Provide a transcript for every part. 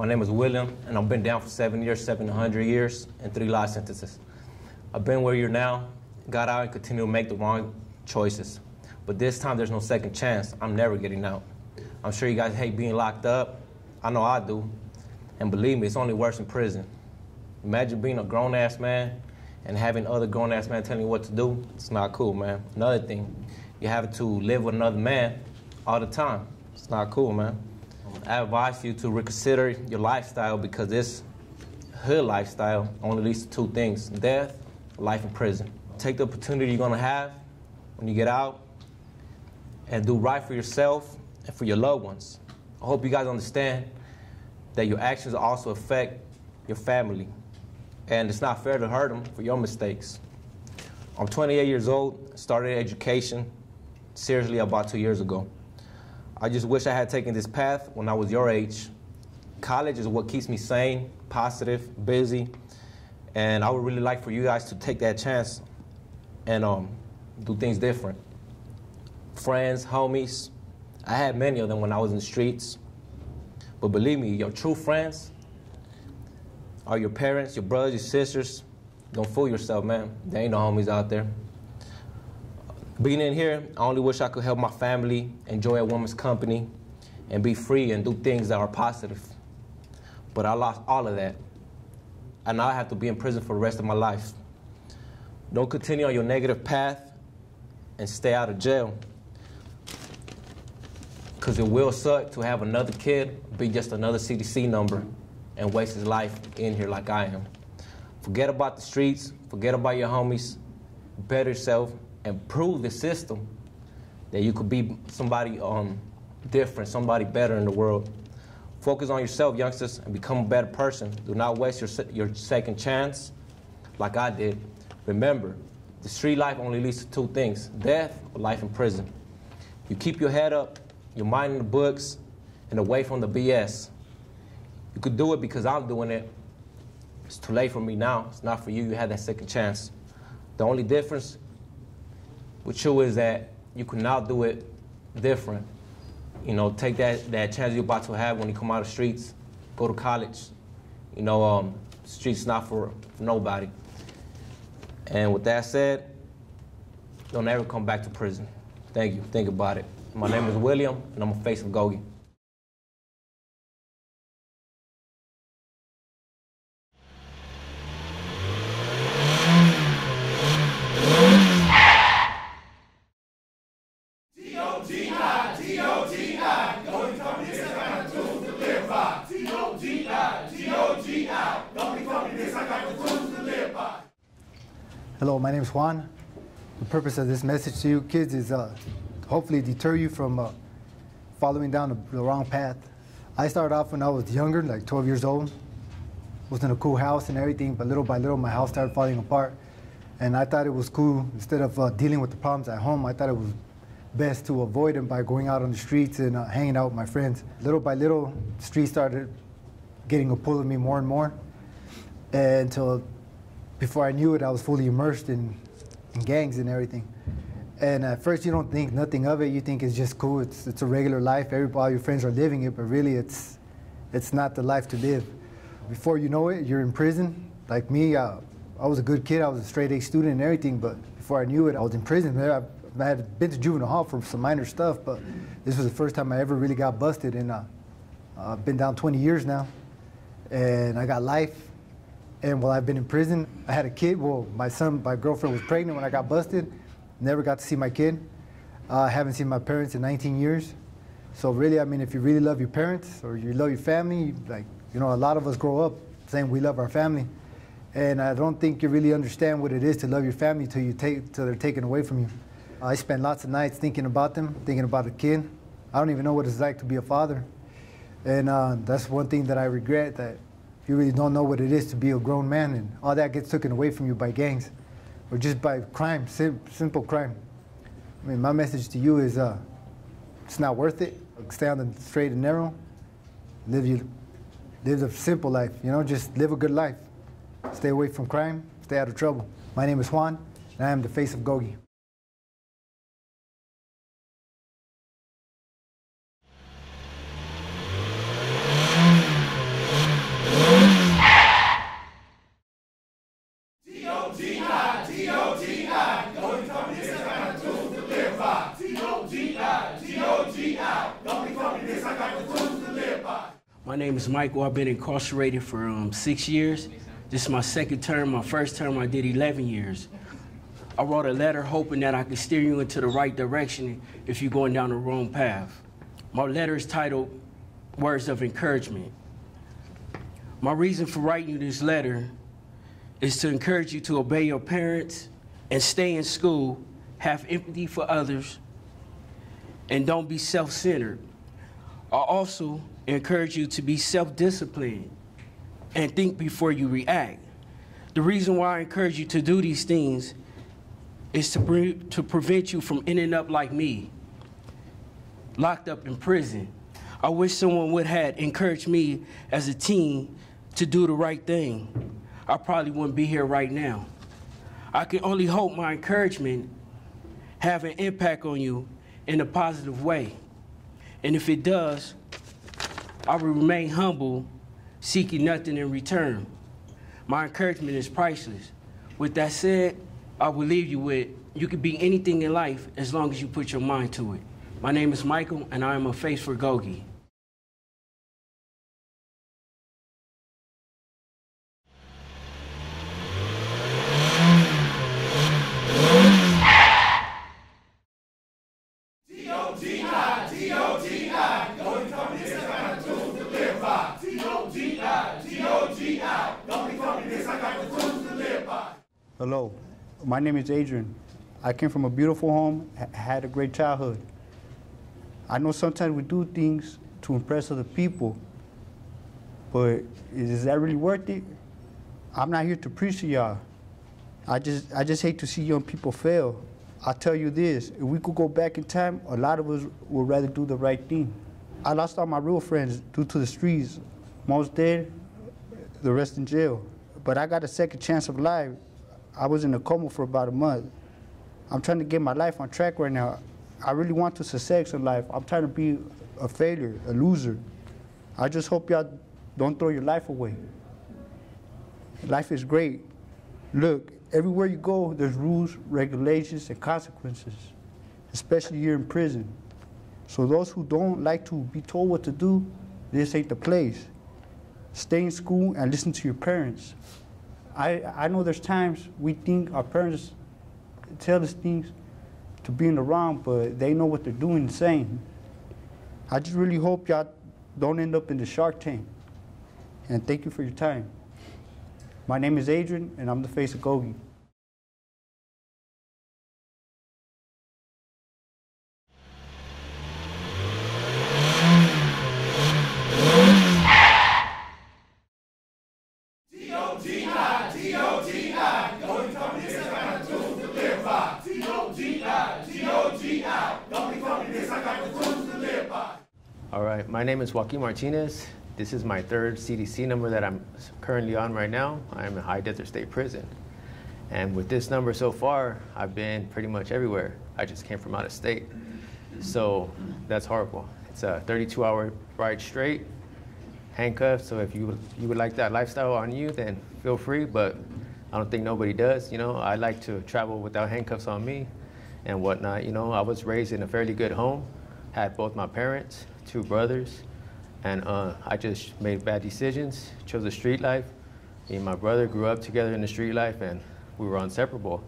My name is William, and I've been down for seven years, 700 years, and three life sentences. I've been where you're now, got out, and continue to make the wrong choices. But this time, there's no second chance. I'm never getting out. I'm sure you guys hate being locked up. I know I do. And believe me, it's only worse in prison. Imagine being a grown ass man and having other grown ass men telling you what to do. It's not cool, man. Another thing, you have to live with another man all the time. It's not cool, man. I advise you to reconsider your lifestyle because this hood lifestyle only leads to two things death, life in prison. Take the opportunity you're gonna have when you get out and do right for yourself and for your loved ones. I hope you guys understand that your actions also affect your family. And it's not fair to hurt them for your mistakes. I'm 28 years old, started education seriously about two years ago. I just wish I had taken this path when I was your age. College is what keeps me sane, positive, busy, and I would really like for you guys to take that chance and um, do things different. Friends, homies, I had many of them when I was in the streets. But believe me, your true friends are your parents, your brothers, your sisters. Don't fool yourself, man. There ain't no homies out there. Being in here, I only wish I could help my family enjoy a woman's company and be free and do things that are positive. But I lost all of that. And now I have to be in prison for the rest of my life. Don't continue on your negative path and stay out of jail. Because it will suck to have another kid be just another CDC number and waste his life in here like I am. Forget about the streets, forget about your homies, better yourself, and prove the system that you could be somebody um, different, somebody better in the world. Focus on yourself, youngsters, and become a better person. Do not waste your, your second chance like I did. Remember, the street life only leads to two things death or life in prison. You keep your head up, your mind in the books, and away from the BS. You could do it because I'm doing it. It's too late for me now. It's not for you. You had that second chance. The only difference with you is that you can now do it different. You know, take that, that chance you're about to have when you come out of streets, go to college. You know, um, streets not for, for nobody. And with that said, don't ever come back to prison. Thank you. Think about it. My name is William, and I'm a face of GOGI. Hello, my name is Juan. The purpose of this message to you kids is uh, hopefully deter you from uh, following down the, the, wrong path. I started off when I was younger, like 12 years old. Was in a cool house and everything, but little by little my house started falling apart. And I thought it was cool, instead of uh, dealing with the problems at home, I thought it was best to avoid them by going out on the streets and uh, hanging out with my friends. Little by little, the streets started getting a pull of me more and more. And until before I knew it, I was fully immersed in, in gangs and everything. And at first, you don't think nothing of it. You think it's just cool. It's, it's a regular life. Everybody, all your friends are living it, but really, it's, it's not the life to live. Before you know it, you're in prison. Like me, uh, I was a good kid. I was a straight A student and everything, but before I knew it, I was in prison. I, I had been to juvenile hall for some minor stuff, but this was the first time I ever really got busted. And uh, I've been down 20 years now, and I got life. And while I've been in prison, I had a kid. Well, my son, my girlfriend was pregnant when I got busted. Never got to see my kid. Uh, I haven't seen my parents in 19 years. So really, I mean, if you really love your parents or you love your family, like, you know, a lot of us grow up saying we love our family. And I don't think you really understand what it is to love your family till you take till they're taken away from you. I spend lots of nights thinking about them, thinking about a kid. I don't even know what it's like to be a father. And uh, that's one thing that I regret that you really don't know what it is to be a grown man and all that gets taken away from you by gangs or just by crime, sim simple crime. I mean, my message to you is uh, it's not worth it. Stay on the straight and narrow. Live, you, live a simple life, you know, just live a good life. Stay away from crime, stay out of trouble. My name is Juan, and I am the face of GOGI. This I got the tools to live by. This I got the tools to live by. My name is Michael. I've been incarcerated for um, six years. This is my second term. My first term, I did 11 years. I wrote a letter hoping that I could steer you into the right direction if you're going down the wrong path. My letter is titled Words of Encouragement. My reason for writing you this letter is to encourage you to obey your parents and stay in school, have empathy for others, and don't be self centered. I also encourage you to be self disciplined and think before you react. The reason why I encourage you to do these things is to, pre- to prevent you from ending up like me, locked up in prison. I wish someone would have encouraged me as a teen to do the right thing. I probably wouldn't be here right now. I can only hope my encouragement have an impact on you in a positive way. And if it does, I will remain humble, seeking nothing in return. My encouragement is priceless. With that said, I will leave you with you can be anything in life as long as you put your mind to it. My name is Michael, and I am a face for GOGI. My name is Adrian. I came from a beautiful home, had a great childhood. I know sometimes we do things to impress other people, but is that really worth it? I'm not here to preach to y'all. I just, I just hate to see young people fail. I'll tell you this, if we could go back in time, a lot of us would rather do the right thing. I lost all my real friends due to the streets. Most dead, the rest in jail. But I got a second chance of life. I was in a coma for about a month. I'm trying to get my life on track right now. I really want to success in life. I'm trying to be a failure, a loser. I just hope y'all don't throw your life away. Life is great. Look, everywhere you go, there's rules, regulations, and consequences, especially here in prison. So those who don't like to be told what to do, this ain't the place. Stay in school and listen to your parents. I, I know there's times we think our parents tell us things to be in the wrong, but they know what they're doing and saying. I just really hope y'all don't end up in the shark tank. And thank you for your time. My name is Adrian, and I'm the face of GOGI. All right, my name is Joaquin Martinez. This is my third CDC number that I'm currently on right now. I'm in High Desert State Prison. And with this number so far, I've been pretty much everywhere. I just came from out of state. So that's horrible. It's a 32 hour ride straight, handcuffed. So if you, you would like that lifestyle on you, then feel free. But I don't think nobody does. You know, I like to travel without handcuffs on me and whatnot. You know, I was raised in a fairly good home, had both my parents, two brothers, and uh, I just made bad decisions, chose a street life. Me and my brother grew up together in the street life, and we were inseparable.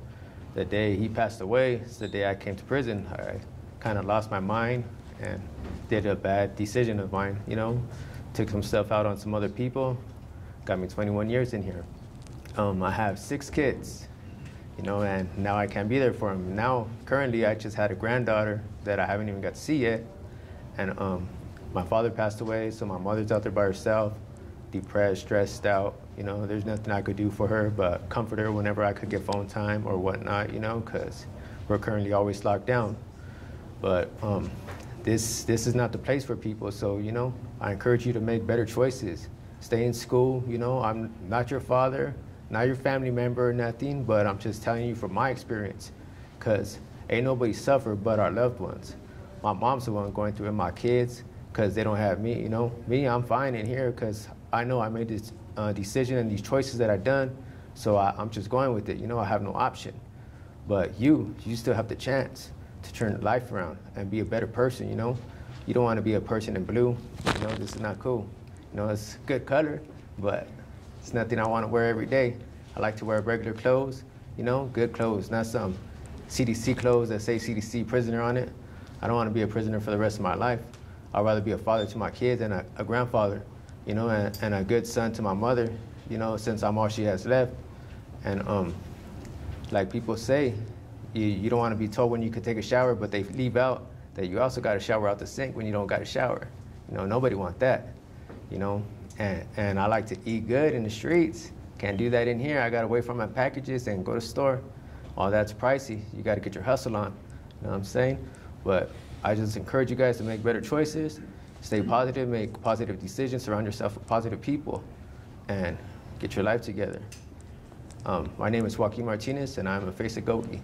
The day he passed away is the day I came to prison. I kind of lost my mind and did a bad decision of mine, you know, took some stuff out on some other people, got me 21 years in here. Um, I have six kids, you know, and now I can't be there for them. Now, currently, I just had a granddaughter that I haven't even got to see yet, and um, my father passed away, so my mother's out there by herself, depressed, stressed out. You know, there's nothing I could do for her but comfort her whenever I could get phone time or whatnot, you know, because we're currently always locked down. But um, this, this is not the place for people, so, you know, I encourage you to make better choices. Stay in school, you know, I'm not your father, not your family member or nothing, but I'm just telling you from my experience, because ain't nobody suffer but our loved ones. My mom's the one going through it, my kids, because they don't have me, you know. Me, I'm fine in here because I know I made this uh, decision and these choices that I've done, so I, I'm just going with it, you know, I have no option. But you, you still have the chance to turn life around and be a better person, you know. you don't want to be a person in blue. You know, this is not cool. You know, it's good color, but it's nothing I want to wear every day. I like to wear regular clothes, you know, good clothes, not some CDC clothes that say CDC prisoner on it. I don't want to be a prisoner for the rest of my life. I'd rather be a father to my kids and a, a grandfather, you know, and, and a good son to my mother, you know, since I'm all she has left. And um, like people say, you, you don't want to be told when you could take a shower, but they leave out that you also got to shower out the sink when you don't got a shower. You know, nobody want that, you know. And, and I like to eat good in the streets. Can't do that in here. I got to wait for my packages and go to store. All that's pricey. You got to get your hustle on. You know what I'm saying? But I just encourage you guys to make better choices, stay positive, make positive decisions, surround yourself with positive people, and get your life together. Um, my name is Joaquin Martinez, and I'm a face of GOGI.